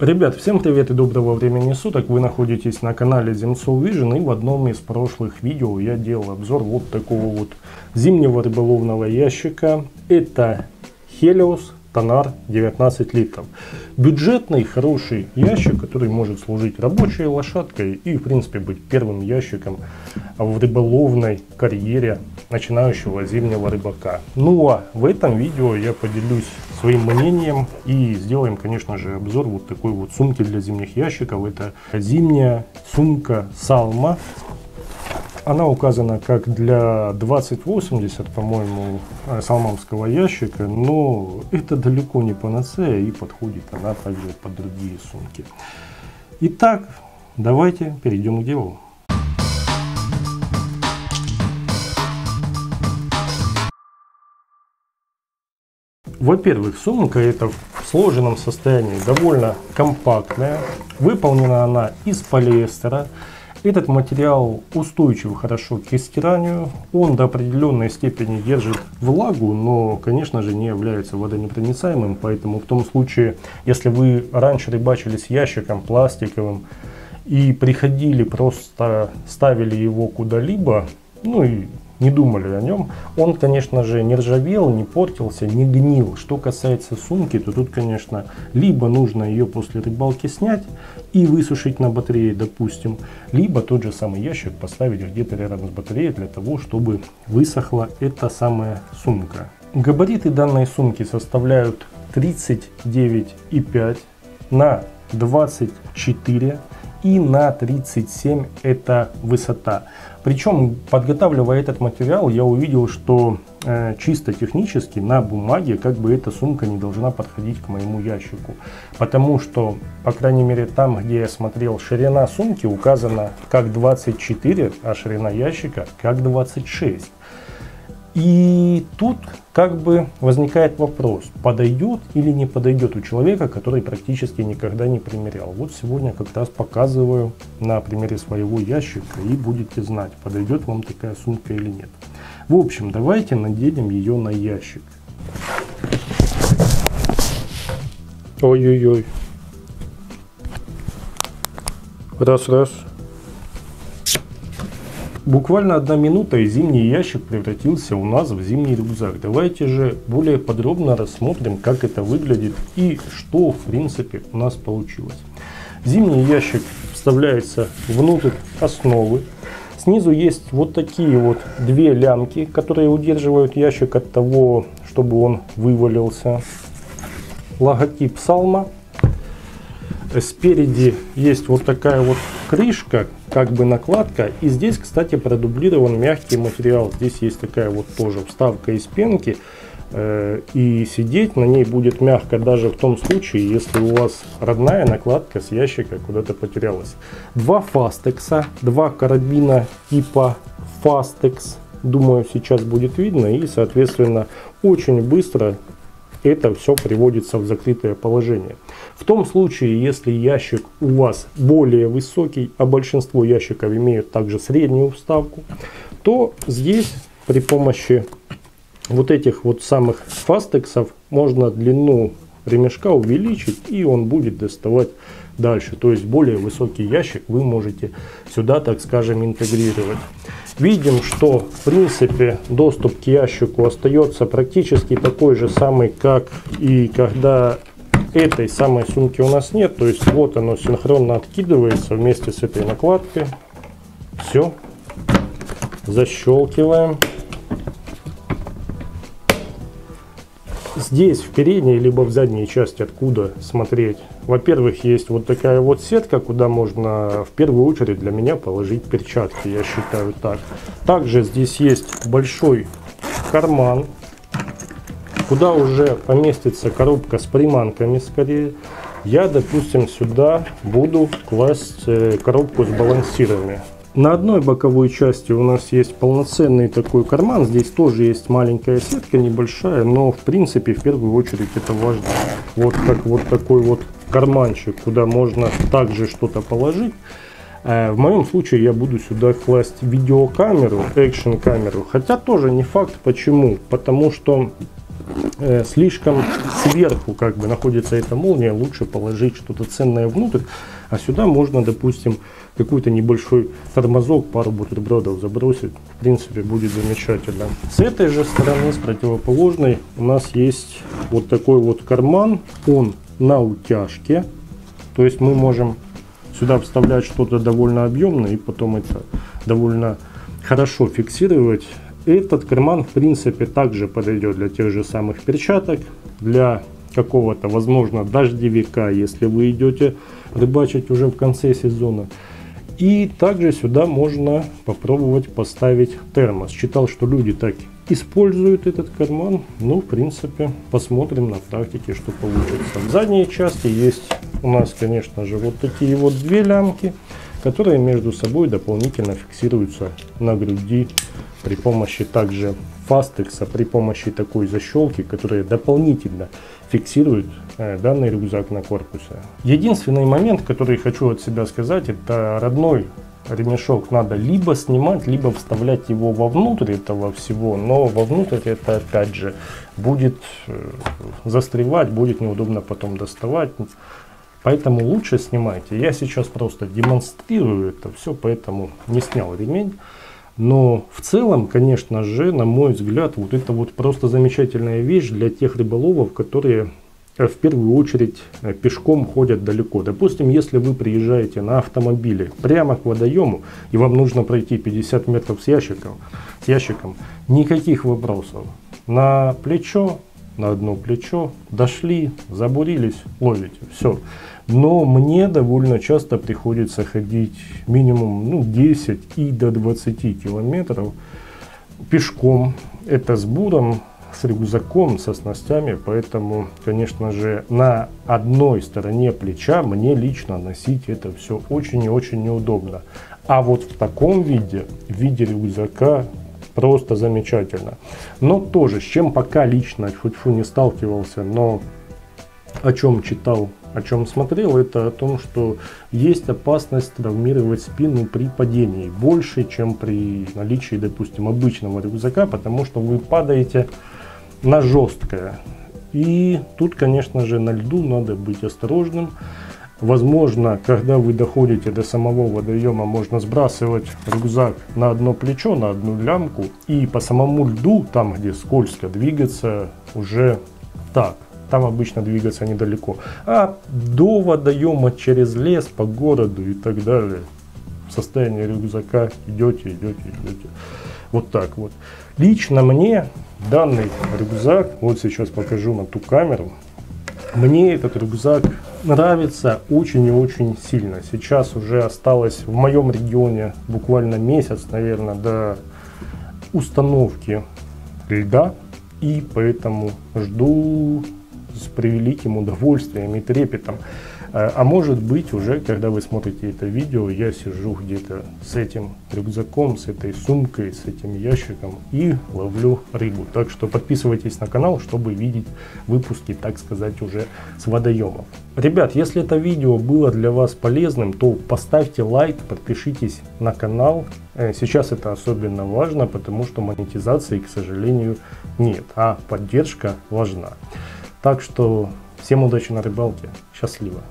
Ребят, всем привет и доброго времени суток. Вы находитесь на канале Земцов Vision и в одном из прошлых видео я делал обзор вот такого вот зимнего рыболовного ящика. Это Helios Тонар 19 литров. Бюджетный, хороший ящик, который может служить рабочей лошадкой и в принципе быть первым ящиком в рыболовной карьере начинающего зимнего рыбака. Ну а в этом видео я поделюсь своим мнением и сделаем, конечно же, обзор вот такой вот сумки для зимних ящиков. Это зимняя сумка Салма. Она указана как для 2080, по-моему, салмамского ящика, но это далеко не панацея и подходит она также под другие сумки. Итак, давайте перейдем к делу. Во-первых, сумка это в сложенном состоянии довольно компактная. Выполнена она из полиэстера. Этот материал устойчив хорошо к стиранию. Он до определенной степени держит влагу, но, конечно же, не является водонепроницаемым. Поэтому в том случае, если вы раньше рыбачили с ящиком пластиковым и приходили, просто ставили его куда-либо, ну и не думали о нем. Он, конечно же, не ржавел, не портился, не гнил. Что касается сумки, то тут, конечно, либо нужно ее после рыбалки снять и высушить на батарее, допустим, либо тот же самый ящик поставить где-то рядом с батареей для того, чтобы высохла эта самая сумка. Габариты данной сумки составляют 39,5 на 24 и на 37 это высота. Причем, подготавливая этот материал, я увидел, что э, чисто технически на бумаге как бы эта сумка не должна подходить к моему ящику. Потому что, по крайней мере, там, где я смотрел, ширина сумки указана как 24, а ширина ящика как 26. И тут как бы возникает вопрос, подойдет или не подойдет у человека, который практически никогда не примерял. Вот сегодня как раз показываю на примере своего ящика и будете знать, подойдет вам такая сумка или нет. В общем, давайте наденем ее на ящик. Ой-ой-ой. Раз-раз. Буквально одна минута и зимний ящик превратился у нас в зимний рюкзак. Давайте же более подробно рассмотрим, как это выглядит и что в принципе у нас получилось. Зимний ящик вставляется внутрь основы. Снизу есть вот такие вот две лямки, которые удерживают ящик от того, чтобы он вывалился. Логотип Салма Спереди есть вот такая вот крышка, как бы накладка. И здесь, кстати, продублирован мягкий материал. Здесь есть такая вот тоже вставка из пенки. Э, и сидеть на ней будет мягко даже в том случае, если у вас родная накладка с ящика куда-то потерялась. Два фастекса, два карабина типа фастекс. Думаю, сейчас будет видно. И, соответственно, очень быстро это все приводится в закрытое положение. В том случае, если ящик у вас более высокий, а большинство ящиков имеют также среднюю вставку, то здесь при помощи вот этих вот самых фастексов можно длину ремешка увеличить и он будет доставать дальше. То есть более высокий ящик вы можете сюда, так скажем, интегрировать. Видим, что в принципе доступ к ящику остается практически такой же самый, как и когда этой самой сумки у нас нет. То есть вот оно синхронно откидывается вместе с этой накладкой. Все. Защелкиваем. Здесь в передней либо в задней части откуда смотреть. Во-первых, есть вот такая вот сетка, куда можно в первую очередь для меня положить перчатки, я считаю так. Также здесь есть большой карман, куда уже поместится коробка с приманками скорее. Я, допустим, сюда буду класть э, коробку с балансирами. На одной боковой части у нас есть полноценный такой карман. Здесь тоже есть маленькая сетка небольшая, но в принципе в первую очередь это важно. Вот как вот такой вот карманчик, куда можно также что-то положить. Э, в моем случае я буду сюда класть видеокамеру, экшн камеру. Хотя тоже не факт. Почему? Потому что э, слишком сверху как бы находится эта молния, лучше положить что-то ценное внутрь, а сюда можно, допустим, какой-то небольшой тормозок, пару бутербродов забросить, в принципе, будет замечательно. С этой же стороны, с противоположной, у нас есть вот такой вот карман, он на утяжке, то есть мы можем сюда вставлять что-то довольно объемное и потом это довольно хорошо фиксировать. Этот карман, в принципе, также подойдет для тех же самых перчаток, для какого-то, возможно, дождевика, если вы идете рыбачить уже в конце сезона. И также сюда можно попробовать поставить термос. Читал, что люди так используют этот карман. Ну, в принципе, посмотрим на практике, что получится. В задней части есть у нас, конечно же, вот такие вот две лямки, которые между собой дополнительно фиксируются на груди при помощи также фастекса, при помощи такой защелки, которая дополнительно фиксирует э, данный рюкзак на корпусе. Единственный момент, который хочу от себя сказать, это родной ремешок надо либо снимать, либо вставлять его вовнутрь этого всего, но вовнутрь это опять же будет э, застревать, будет неудобно потом доставать. Поэтому лучше снимайте. Я сейчас просто демонстрирую это все, поэтому не снял ремень. Но в целом, конечно же, на мой взгляд, вот это вот просто замечательная вещь для тех рыболовов, которые э, в первую очередь э, пешком ходят далеко. Допустим, если вы приезжаете на автомобиле прямо к водоему, и вам нужно пройти 50 метров с ящиком, с ящиком никаких вопросов. На плечо, на одно плечо, дошли, забурились, ловите, все. Но мне довольно часто приходится ходить минимум ну, 10 и до 20 километров пешком. Это с буром, с рюкзаком, со снастями, поэтому, конечно же, на одной стороне плеча мне лично носить это все очень и очень неудобно. А вот в таком виде, в виде рюкзака, просто замечательно. Но тоже, с чем пока лично -фу не сталкивался, но о чем читал о чем смотрел, это о том, что есть опасность травмировать спину при падении больше, чем при наличии, допустим, обычного рюкзака, потому что вы падаете на жесткое. И тут, конечно же, на льду надо быть осторожным. Возможно, когда вы доходите до самого водоема, можно сбрасывать рюкзак на одно плечо, на одну лямку и по самому льду, там где скользко, двигаться уже так там обычно двигаться недалеко. А до водоема через лес, по городу и так далее, в состоянии рюкзака идете, идете, идете. Вот так вот. Лично мне данный рюкзак, вот сейчас покажу на ту камеру, мне этот рюкзак нравится очень и очень сильно. Сейчас уже осталось в моем регионе буквально месяц, наверное, до установки льда. И поэтому жду с превеликим удовольствием и трепетом. А, а может быть уже, когда вы смотрите это видео, я сижу где-то с этим рюкзаком, с этой сумкой, с этим ящиком и ловлю рыбу. Так что подписывайтесь на канал, чтобы видеть выпуски, так сказать, уже с водоемов. Ребят, если это видео было для вас полезным, то поставьте лайк, подпишитесь на канал. Э, сейчас это особенно важно, потому что монетизации, к сожалению, нет, а поддержка важна. Так что всем удачи на рыбалке. Счастливо.